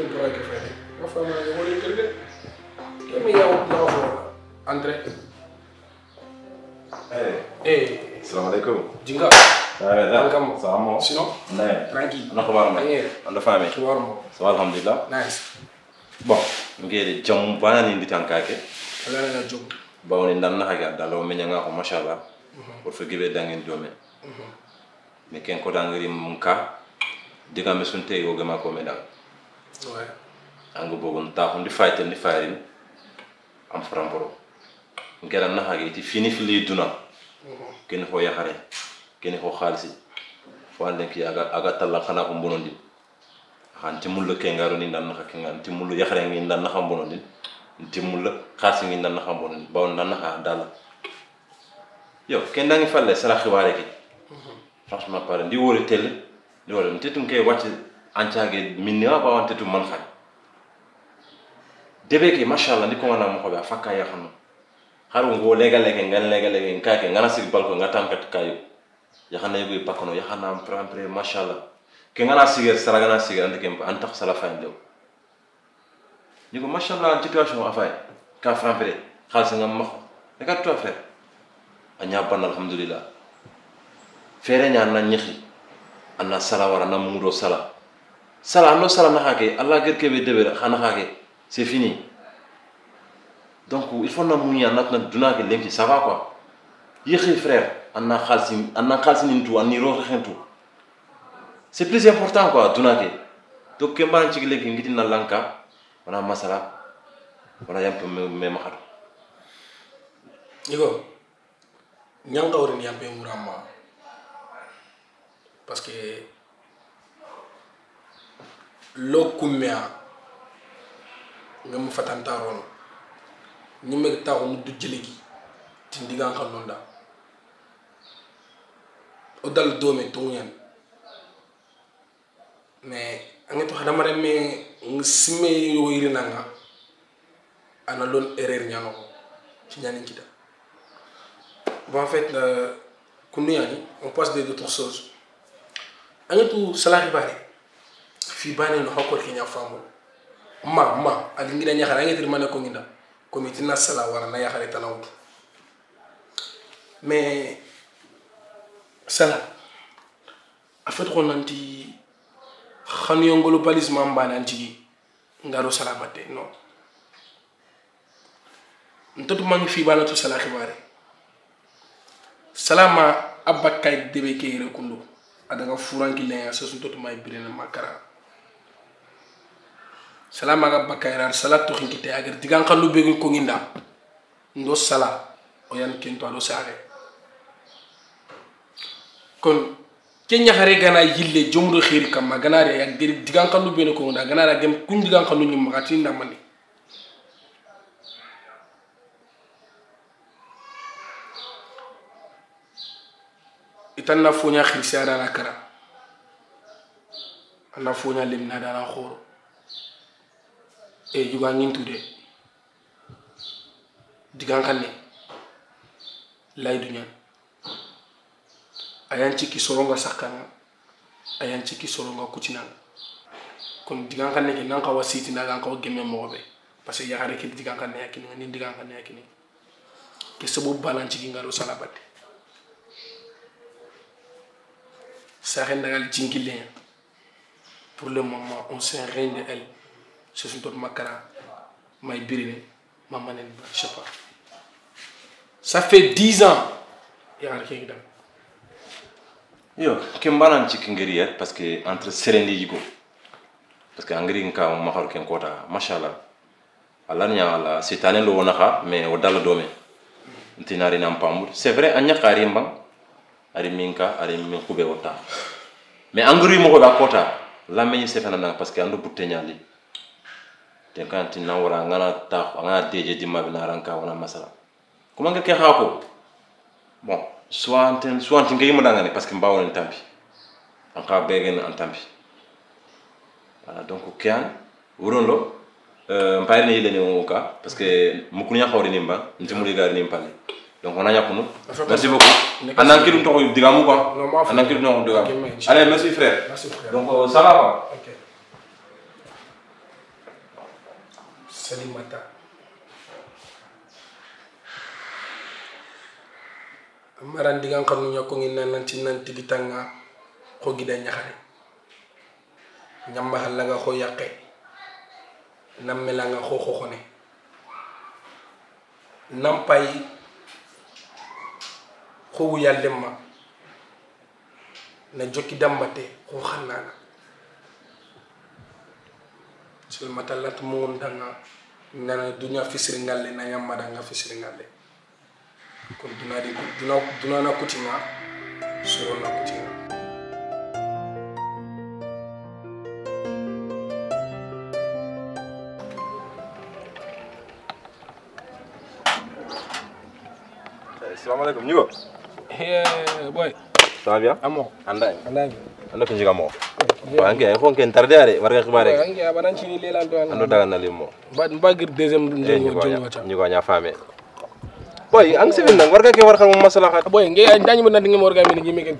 sufle brojke lawfo entré eh. Kake ala na ma ko me dang Angu bogon ta hundi fighter ni firing. Am framboro. Ngera na haga iti fini fili duna. Ken ho ya hare. Ken ho khalisi. Fo ande ki aga aga talla khana ko bonondi. han timullo ke ngaro ni nan naka kengan timullo yakhare ngi nan naka bono ni timullo khasi ngi nan naka bono ni baw nan naka dala yo ken dangi falle sala khiware ki franchement parle ndi wori tel ndi wori tetum ke wacce ancage min nema bawante tu man xan debe ke machallah ndi kongana moxoɓe a fakka yaxanu har ngo lega lege ngan lega lege nka ke ngana sir balko nga tampet kayo yaxana yugo pakano yaxana ampre machallah ke ngana siger sara ngana siger ande kempa antak sala fayn dew yugo machallah an situation afay ka frampre khalsa ngam mako e ka to frère anya ban alhamdulillah fere nya na nyixi anna sala wara na mungo sala sala no sala naxake alla ger keɓe deɓere xa c'est fini. Donc il faut na muñi a natna dunake ça va quoi. Yexi frère xalsinin tu tu c'est plus important quoi donc ke mbaran cigi lenki ngitinna lanka wona masala wona yampe me parce que lo kumya ngam fatanta ron ni meg ta ko du jelegi tindigan kan nonda o dal do me to nyan mais ange to hadamare me irina nga ana lon erreur ko ci ñanin kita bon en fait euh, kundu yani on passe de d'autres choses. Ange tu salari bare fi bane no hakor ke nya famu ma ma ali ngira nya xara ange tir mané ko nginda comme tina sala wara na ya xare tanawut mais sala a fait ko nanti xanu yo globalisme am bana antigi ngaro sala batte non ntotu mangi fi bana to sala xibare salama abba kay debe ke yere kundu adaga furanki le ya sosu ntotu may birena makara salamaga bakayran sala toxinkite agar digan xallu begin konginda ndo sala o yan kento ado saxe kon ke ñaxare gana yille jomdo xiri kamma ganari ya geri digan xallu bene konginda ganari gem kuñ digan xallu ñim maxati ndamani itan na foña xirsi adana kara. Ana foña lemna adana xoro e juga ngintu de digan kan ne laydu ñan a yan cikki soronga sakkanga a yan cikki soronga kutinanga kon digan kan ne ke nan kawa sitina gan kawa gemme mogo be. Parce que yaxare ke digan kan ne yakini ni digan kan ne yakini. Ke sabu balan cigi ngaro salabate Sahel Nagal Djingilien. Pour le moment, on s'est rien de elle. D'autres makara, maï birine, maman je sais pas. Ça fait 10 ans. Il y a rien dedans. yo ken banan ciki ngeri yet parce que entre serendi yigo parce que angri nka mahar ken kota mashallah allah nya ala sitane lo wona ha mais o dala dome ntinari nam pambul c'est vrai anya qari mbang ari minka ari min kube wota mais angri mo ba kota la meñi se fana nang parce que andu butte nyali te kan tin na wara ngana ta ngana deje dimma bina ranka wana masala kuma nga ke hako bon soit anten soit anten ngay madanga ne parce que mbawo en tampi an ka begen an tampi voilà donc kian wuron lo euh mpayre ne yele ne o ka parce que mukunya xawri nimba ntimuli gari nimpale donc on a yakunu merci beaucoup anan kilu to digamu quoi anan kilu no digamu allez merci frère. Merci frère. donc ça va quoi Ok. Salimata maran digan kanu ñako ngi nan ci nan tigi tanga ko ñaxare ñamba halla nga ko yaqe nammela nga ko ko xone nampay ko wuyal lemma na jokki dambate ko xannana silmata lat mun danga nana dunya fisiri ngalle na yamma danga fisiri ngalle kon duna di duna duna na kutinga soro na kutinga salaamaaleykum ñu ko Yeah, boy. ça va bien Amo. anda Andabi. ando ko jiga mo anke ay fo ken tarde are warga xibare anke abanan cini lelan do ando daga na limo bad mbagir deuxième jongo jongo cha ni ko boy ang sibin nang warga ke warga mo masala boy nge ay dañu mo nadi ngi mo warga mi ngi mi ken